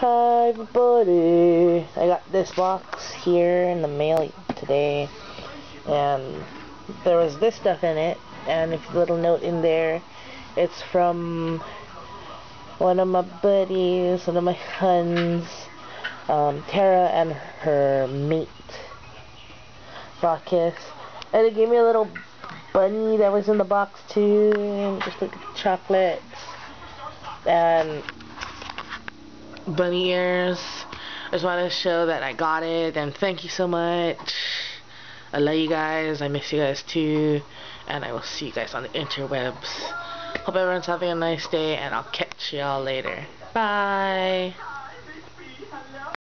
Hi everybody! I got this box here in the mail today and there was this stuff in it and a little note in there it's from one of my buddies, one of my sons, um, Tara and her mate Rockus and it gave me a little bunny that was in the box too just like chocolates and bunny ears. I just want to show that I got it and thank you so much. I love you guys. I miss you guys too. And I will see you guys on the interwebs. Hope everyone's having a nice day and I'll catch y'all later. Bye.